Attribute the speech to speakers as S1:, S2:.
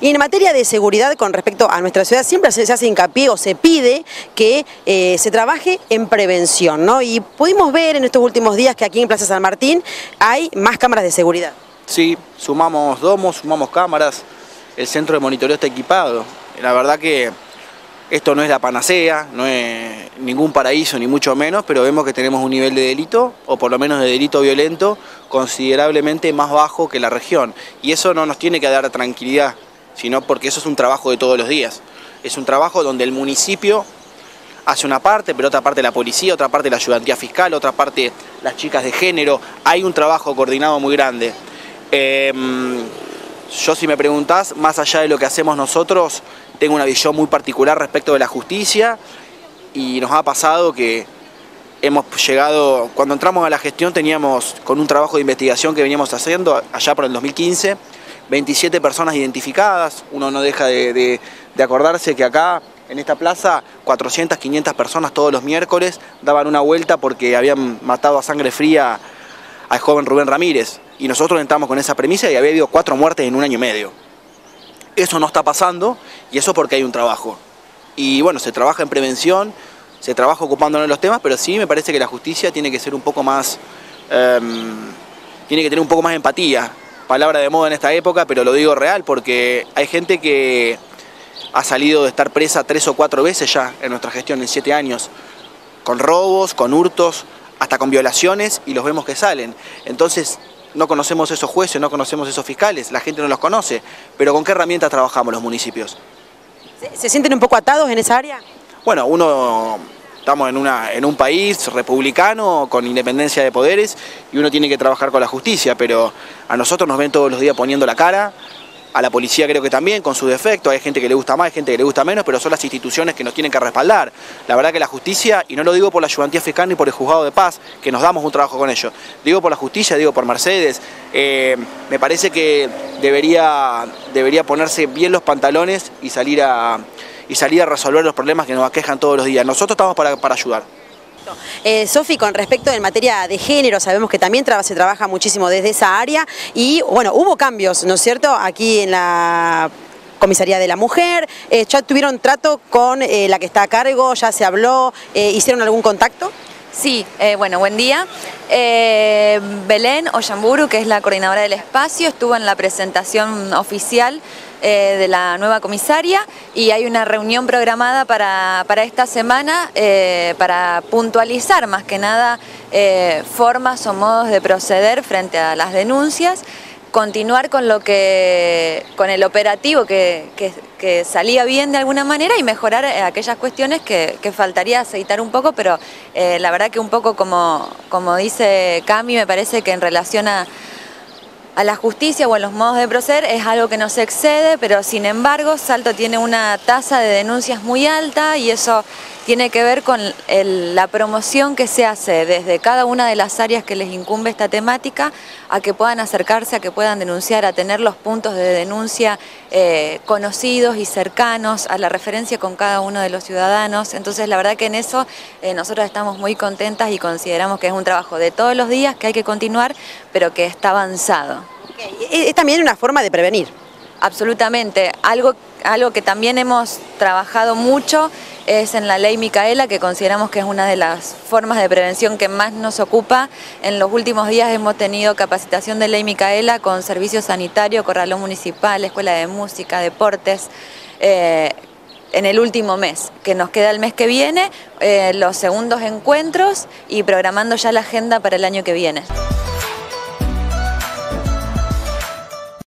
S1: Y en materia de seguridad con respecto a nuestra ciudad, siempre se, hace hincapié o se pide que eh, se trabaje en prevención, ¿no? Y pudimos ver en estos últimos días que aquí en Plaza San Martín hay más cámaras de seguridad.
S2: Sí, sumamos domos, sumamos cámaras, el centro de monitoreo está equipado. La verdad que esto no es la panacea, no es ningún paraíso ni mucho menos, pero vemos que tenemos un nivel de delito, o por lo menos de delito violento, considerablemente más bajo que la región. Y eso no nos tiene que dar tranquilidad, sino porque eso es un trabajo de todos los días. Es un trabajo donde el municipio hace una parte, pero otra parte la policía, otra parte la ayudantía fiscal, otra parte las chicas de género. Hay un trabajo coordinado muy grande. Em, yo si me preguntás, más allá de lo que hacemos nosotros, tengo una visión muy particular respecto de la justicia y nos ha pasado que hemos llegado, cuando entramos a la gestión teníamos con un trabajo de investigación que veníamos haciendo allá por el 2015, 27 personas identificadas, uno no deja de, acordarse que acá en esta plaza 400, 500 personas todos los miércoles daban una vuelta porque habían matado a sangre fría al joven Rubén Ramírez y nosotros entramos con esa premisa y había habido cuatro muertes en un año y medio. Eso no está pasando y eso porque hay un trabajo. Y bueno, se trabaja en prevención, se trabaja ocupándonos de los temas, pero sí me parece que la justicia tiene que ser un poco más, em, tiene que tener un poco más empatía. Palabra de moda en esta época, pero lo digo real porque hay gente que ha salido de estar presa tres o cuatro veces ya en nuestra gestión en siete años, con robos, con hurtos, hasta con violaciones y los vemos que salen. Entonces no conocemos esos jueces, no conocemos esos fiscales, la gente no los conoce, pero ¿con qué herramientas trabajamos los municipios?
S1: ¿Se, sienten un poco atados en esa área?
S2: Bueno, uno estamos en, una, en un país republicano con independencia de poderes y uno tiene que trabajar con la justicia, pero a nosotros nos ven todos los días poniendo la cara, a la policía creo que también, con su defecto, hay gente que le gusta más, hay gente que le gusta menos, pero son las instituciones que nos tienen que respaldar. La verdad que la justicia, y no lo digo por la ayudantía fiscal ni por el juzgado de paz, que nos damos un trabajo con ellos, digo por la justicia, digo por Mercedes, eh, me parece que debería, debería ponerse bien los pantalones y salir a, y salir a resolver los problemas que nos aquejan todos los días. Nosotros estamos para, para ayudar.
S1: Eh, Sofi, con respecto en materia de género, sabemos que también se trabaja muchísimo desde esa área y bueno, hubo cambios, ¿no es cierto?, aquí en la Comisaría de la Mujer, eh, ¿ya tuvieron trato con eh, la que está a cargo? ¿Ya se habló? ¿Hicieron algún contacto?
S3: Sí, bueno, buen día. Belén Oyamburu, que es la coordinadora del espacio, estuvo en la presentación oficial eh, de la nueva comisaria y hay una reunión programada para, esta semana eh, para puntualizar más que nada eh, formas o modos de proceder frente a las denuncias, continuar con lo que con el operativo que, salía bien de alguna manera y mejorar aquellas cuestiones que, faltaría aceitar un poco, pero la verdad que un poco como, como dice Cami, me parece que en relación a a la justicia o a los modos de proceder es algo que no se excede, pero sin embargo Salto tiene una tasa de denuncias muy alta y eso tiene que ver con la promoción que se hace desde cada una de las áreas que les incumbe esta temática a que puedan acercarse, a que puedan denunciar, a tener los puntos de denuncia eh, conocidos y cercanos, a la referencia con cada uno de los ciudadanos. Entonces la verdad que en eso eh, nosotros estamos muy contentas y consideramos que es un trabajo de todos los días que hay que continuar, pero que está avanzado.
S1: Es también una forma de prevenir.
S3: Absolutamente. Algo, algo que también hemos trabajado mucho es en la ley Micaela, que consideramos que es una de las formas de prevención que más nos ocupa. En los últimos días hemos tenido capacitación de ley Micaela con servicio sanitario, corralón municipal, escuela de música, deportes. Eh, en el último mes, que nos queda el mes que viene, eh, los segundos encuentros y programando ya la agenda para el año que viene.